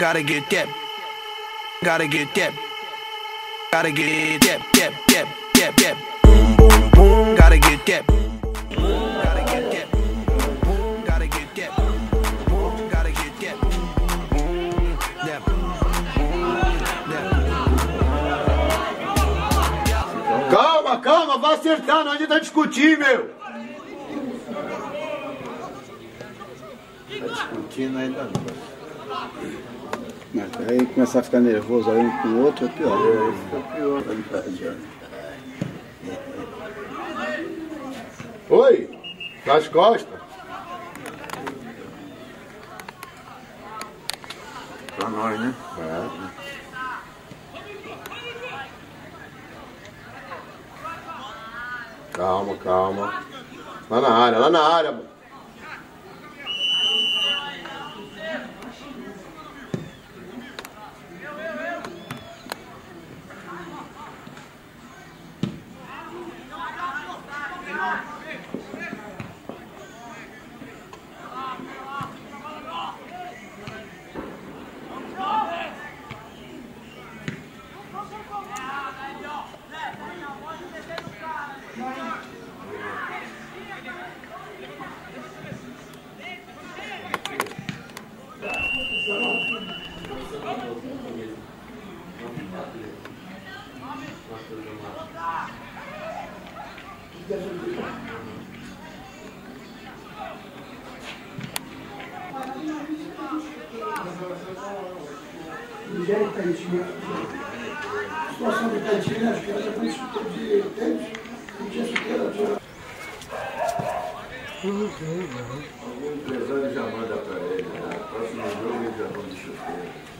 Gotta get that. Gotta get that. Gotta get that, that, that, that, that. Boom, boom, boom. Gotta get that. Calma, calma, vai acertar, não adianta discutir, meu. Tá discutindo ainda não. Mas aí começar a ficar nervoso aí um com o outro é pior. É, fica pior. Oi, das costas. Pra nós, né? Calma, calma. Lá na área, lá na área. mano. China. A situação do Cantina, acho que ela já foi chuteira de tênis, não tinha chuteira, tinha Algum empresário já manda pra ele, né? Próximo jogo ele já manda chuteiro.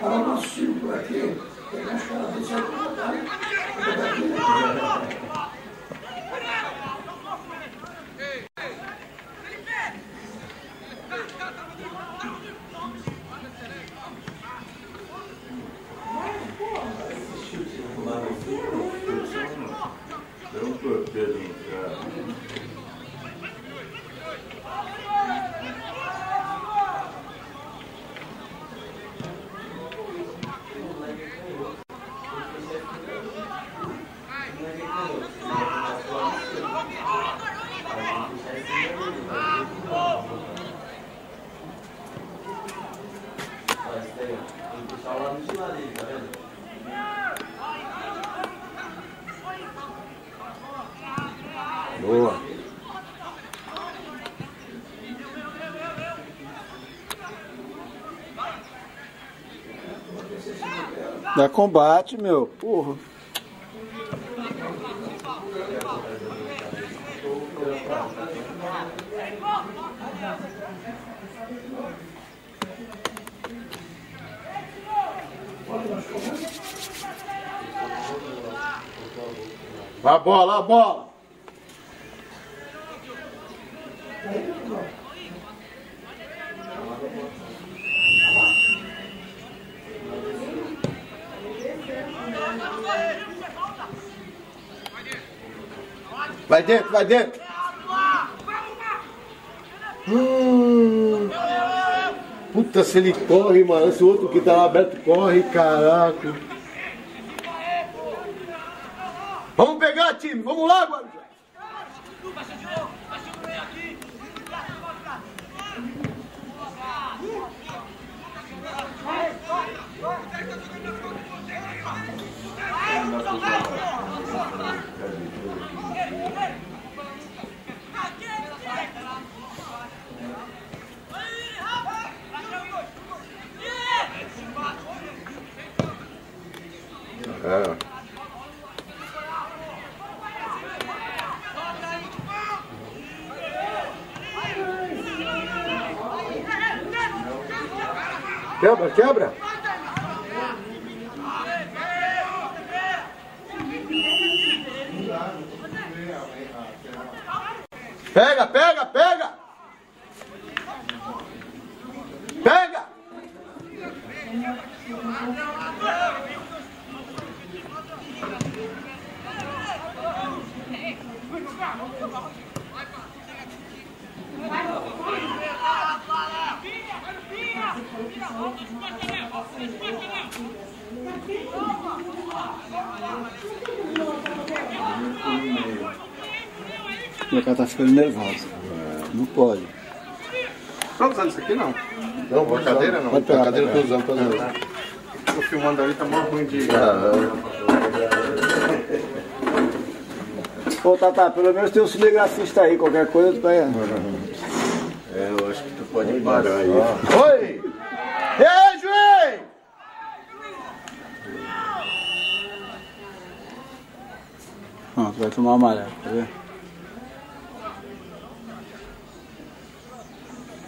Para nosso time por aqui, tem uns caras desse aqui, Deu um torpedo no cara. Boa. Dá combate, meu. Porra. A bola, a bola. Vai dentro, vai dentro. Hum. Puta, se ele corre, mano. Esse outro que tá lá aberto corre, caraca. Vamos pegar, time. Vamos lá, Guarujá. É. Quebra, quebra. Pega, pega, pega. Pega. Minha cara tá ficando nervosa. Não pode. Tá usando isso aqui não? Não, A cadeira não? Pode pegar, a cadeira que eu tô usando, tô usando. Tô filmando ali, tá mó ruim de. Ô, Tata, pelo menos tem um cinegrafista aí, qualquer coisa tu vai. É, eu acho que tu pode parar aí. Oi! Ei, juiz! Pronto, vai tomar amarelo, tá vendo?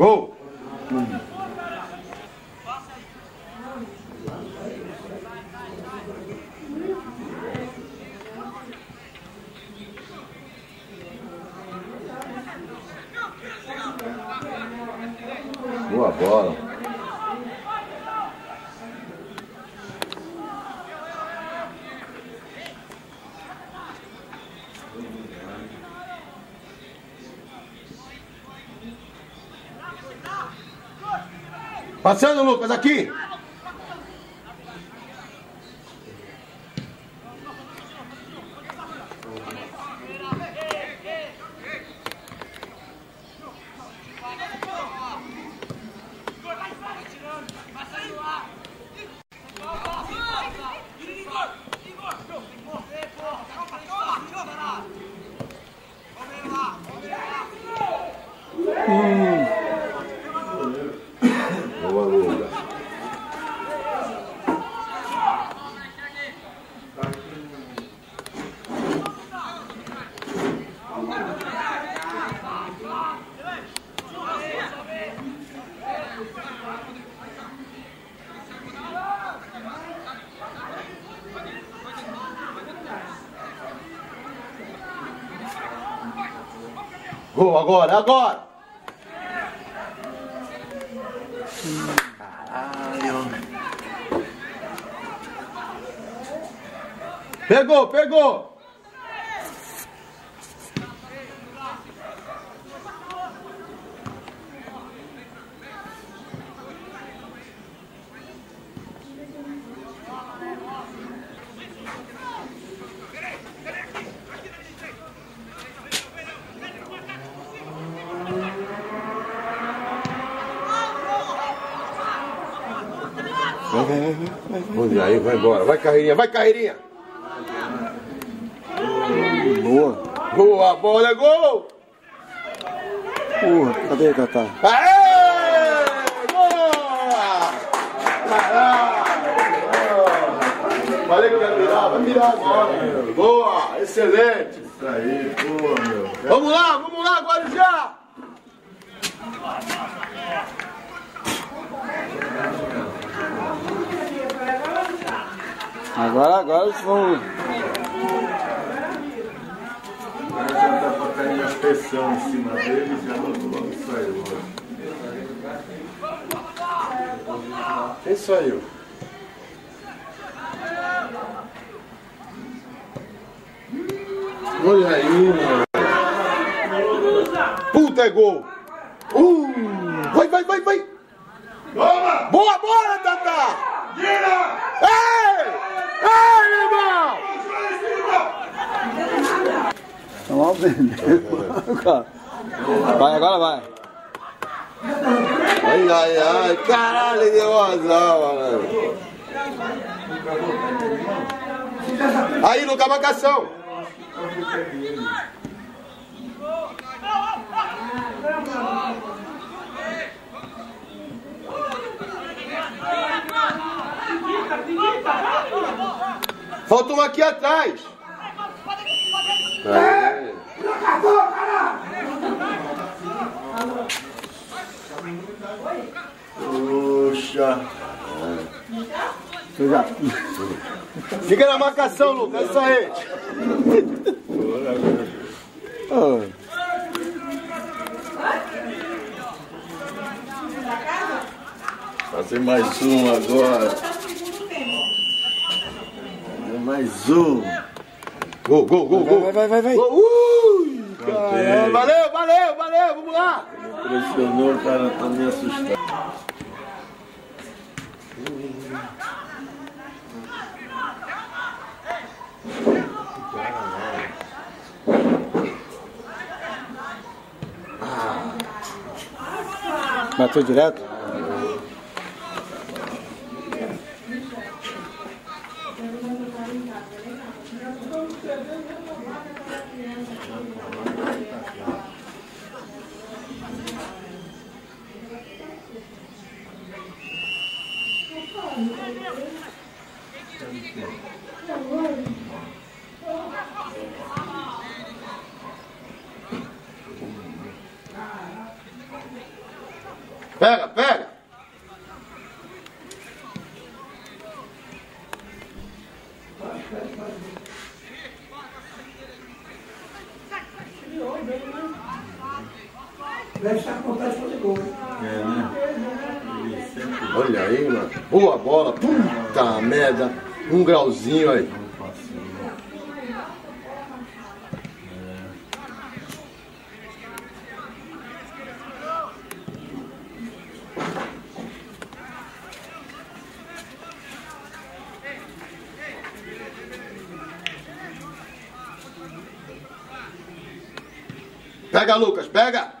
Gol! Boa bola. Passando, Lucas, aqui. Gol agora, agora! Pegou, pegou! Vai. Olha aí, vai embora. Vai, carreirinha, vai, carreirinha! Boa. Boa, bola, é gol! Porra, cadê, Tata? Aê! Boa! Caralho! Falei que ia virar, vai virar agora. Boa, excelente. Isso aí, pô, meu. Vamos lá, vamos lá, Guarujá! Agora, agora eles vão. Agora já dá pra cair uma pressão em cima dele, já logo, saiu. ó. Quem saiu? Olha aí, mano. Puta, é gol! Uh! Vai, vai, vai, vai! Boa, bola, Tata! Ei! Ei, irmão! Vamos ver. Vai, agora vai. Ai, ai, ai. Caralho, deu razão, mano. Aí, Luca, marcação. Pinguita. Falta um aqui atrás. Eu já. Fica na marcação, Lucas. Isso aí. Fazer mais um agora. Mais um. Gol, gol, gol, gol. vai, vai, vai, vai. Gol. Ui, caramba. Valeu, valeu, valeu. Vamos lá. Impressionou, cara tá me assustando. Bateu direto? Pega, pega. Deve estar com vontade de fazer gol. É, né? Olha aí, mano. Boa bola. Puta merda. Um grauzinho aí. Pega, Lucas, pega!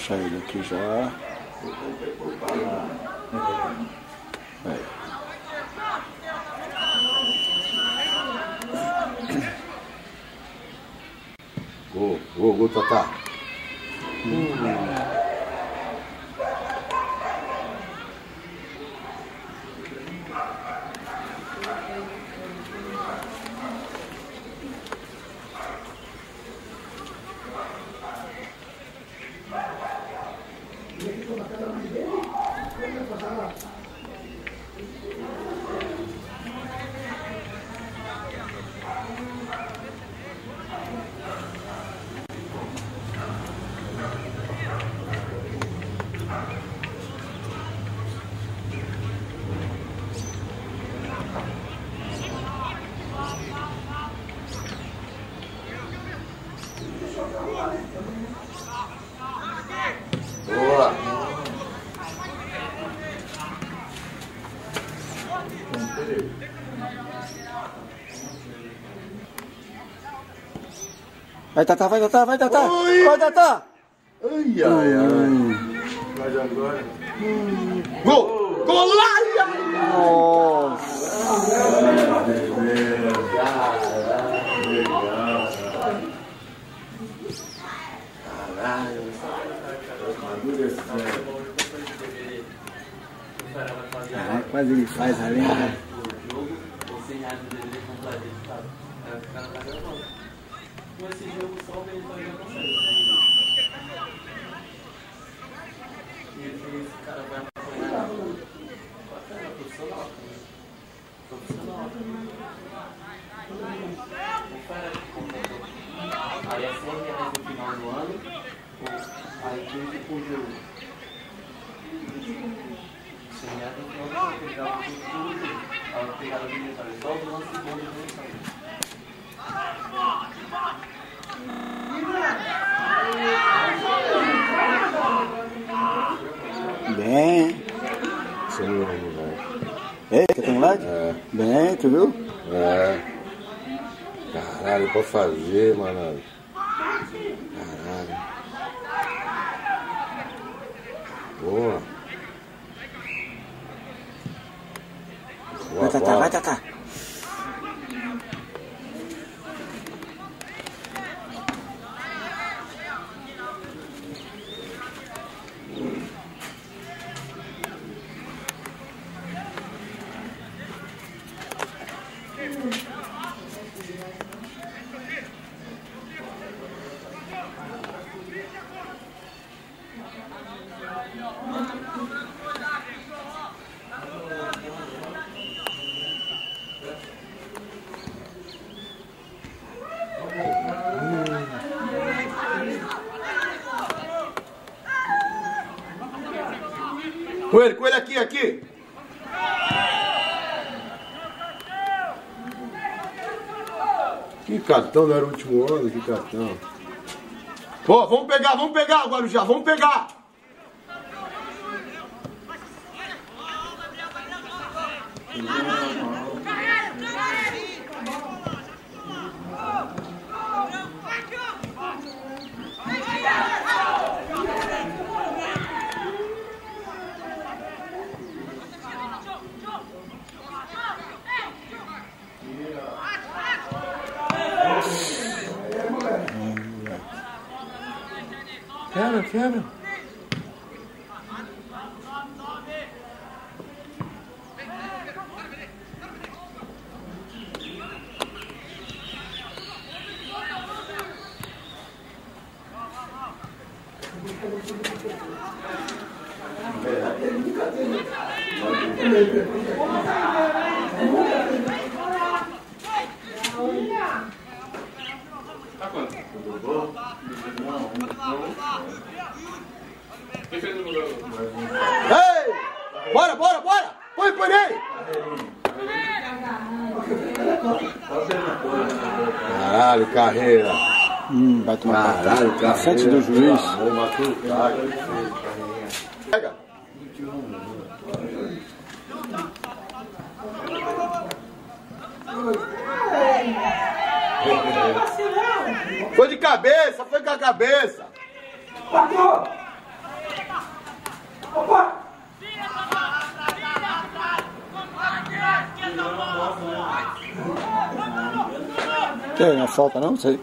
achar ele aqui já. Aí. Gol, gol, gol, Tatá. Vai, Tatá, vai, Tatá, vai, Tatá! Oi. Vai, Tatá! Ai, ai, ai. Mas agora. Gol! Gol! Ai, ai. Nossa! Ah, quase ele faz ali, né? Você reais deveria comprar ele, sabe? Aí o cara tá gravando. Com esse jogo só o Benetton já consegue. E esse cara vai apanhar. Bacana, profissional. também. Profissional. O cara que. Aí é 100 reais no final do ano. Aí 15 por jogo. 100 reais no final do ano. Pegar o jogo. Aí pegava o aniversário. Só os lances bons do aniversário. Bem. Você não vai. É, quer ter um like? É. Bem, tu viu? É. Caralho, pra fazer, mano. Caralho. Boa. Boa, Vai, Tatá, vai, Tatá. Com ele aqui, aqui. Que cartão, não era o último ano, que cartão. Ó, vamos pegar, vamos pegar, Guarujá, vamos pegar. câmbio. Tá quanto? Quebra, quebra. Ei! Bora, bora, bora! Põe, põe aí! Caralho, carreira. Hum, vai tomar Caralho, cartão. Na frente do juiz. Pega. Foi de cabeça, foi com a cabeça. Tem, não falta não? Isso aí.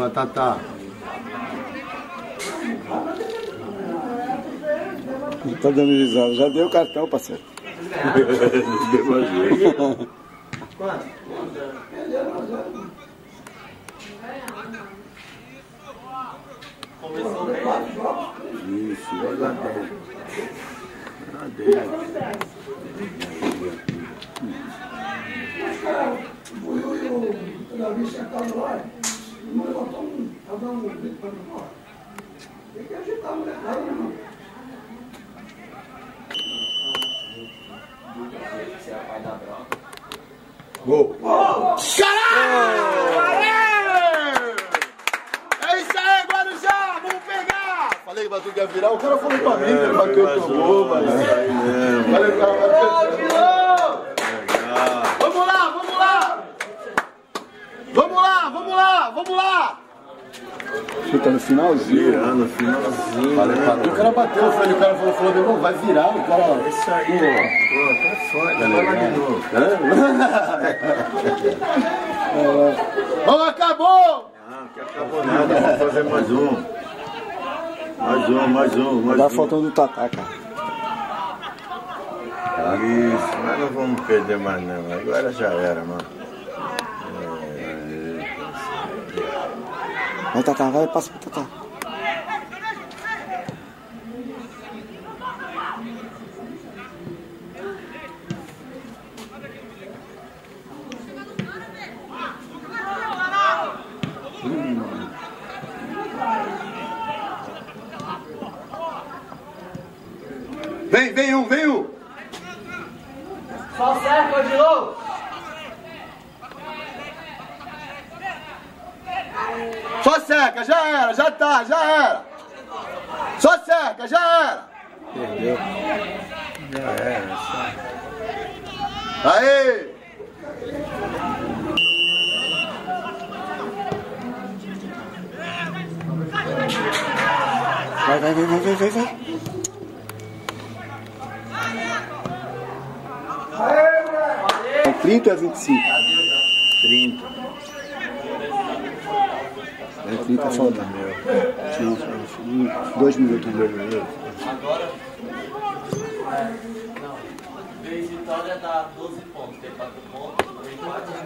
Boa, Tatá. Não tá dando risada. Já deu o cartão, parceiro. Isso, olha O Will e o Davi sentados lá, não levantou um, pra dar um grito pra mim, ó. Tem que agitar a molecada, irmão? Gol. Caralho! É isso aí, Guarujá! Vamos pegar! Falei que o Batuque ia virar, o cara falou pra mim que ele bateu outro gol, mano. Falei que o cara bateu. Vamos lá, vamos lá! Chuta no finalzinho. Virar no finalzinho. Falei né, o cara bateu, o cara falou, falou, meu irmão, vai virar, o cara... Isso aí, ó. Pô, tá foda. Vai lá de novo. Vamos, acabou! Ah, que acabou nada. Vamos fazer mais um. Mais um, mais um, mais Tá um. faltando o Tatá, cara. Isso, mas não vamos perder mais não. Agora já era, mano. Vai, Tatá, vai, passa pro Tatá. Vem, vem um, vem um! Só cerca de novo. Só seca, já era, já tá, já era! Só seca, já era! Perdeu. Aê! Vai, vai, vai, vai, vai, vai, vai. É 30 ou é 25? É 30 falta. Sim, sim. Dois minutos. Minutos. Agora. Não. Vez vitória dá 12 pontos. Tem 4 pontos. Tem 4 12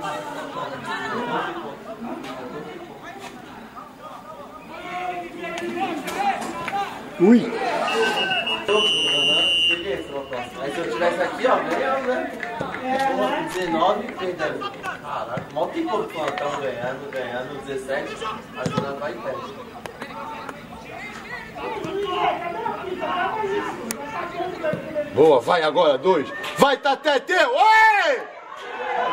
pontos. Ui! Próximo. Aí se eu tivesse aqui, ó, ganhamos, né? Porra, 19 perdendo. Caraca, mal tem como falar, tão ganhando, ganhando 17. A Juna vai e perde. Boa, vai agora, dois. Vai, Tatete! Oi!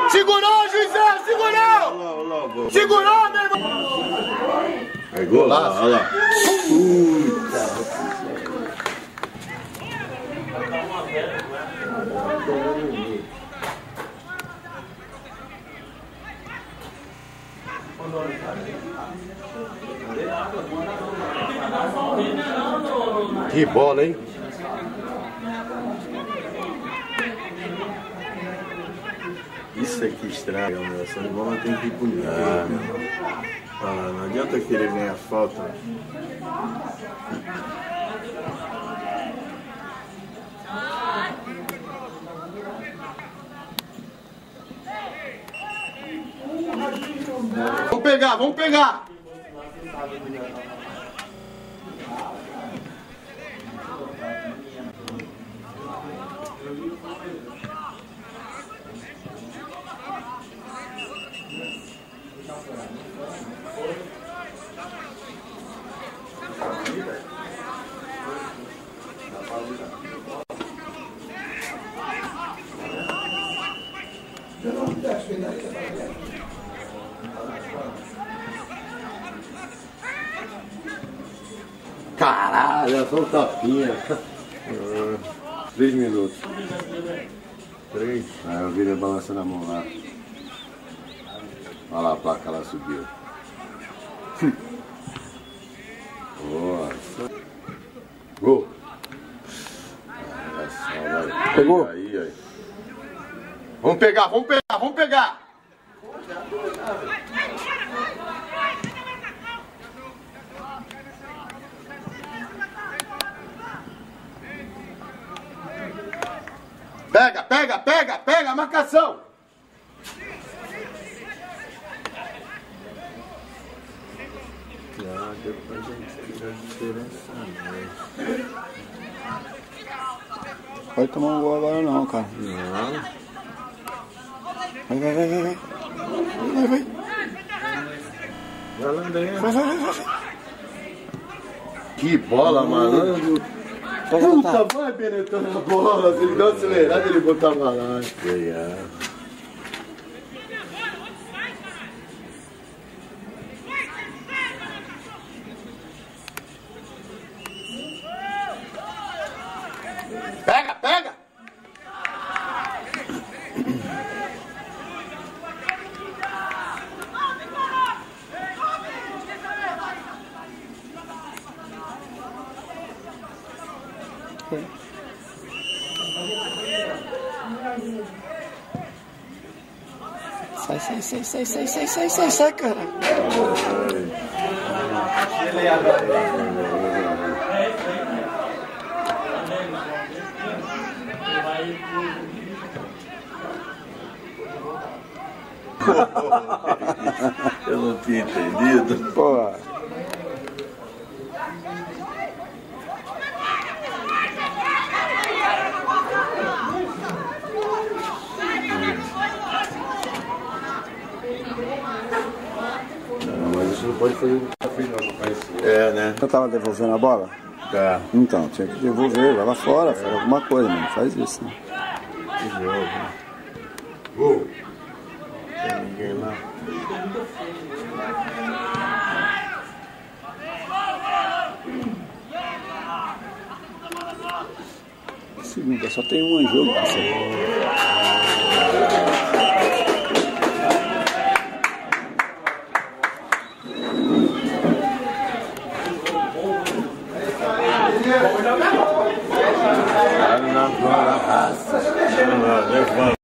Segurou, José, segurou! Segurou, meu irmão! Aí, gol lá, olha lá. Que bola, hein? Isso aqui estraga, meu. Essa bola tem que ir meio. Ah, Ah, não adianta querer ganhar falta. Vamos pegar, vamos pegar! Caralho, só um tapinha. Três minutos. Três. Aí eu vi ele balançando a mão lá. Olha lá a placa lá subiu. Boa. Gol. Vai. Pegou? Aí, aí. Vamos pegar, vamos pegar, vamos pegar. Pega, pega, pega, pega a marcação. Ah, depois a gente tira a diferença. Né? Pode tomar um gol agora não, cara. Não. Vai, vai, vai, vai, vai. Vai. Vai, vai, vai, vai. Que bola, malandro. Puta, vai, Benetton, na bola, se ele dá um acelerado, ele botava lá. Yeah, yeah. sai, sai, sai, sai, sai, sai, sai, cara. Eu não tinha entendido. Porra. Frente, não, faz É, né? Eu tava devolvendo a bola? Tá. Então, tinha que devolver, vai lá fora, faz alguma coisa, mano. Faz isso, né? Que jogo. né? Tem ninguém lá. Segunda, só tem um em jogo, parceiro. I'm not gonna pass.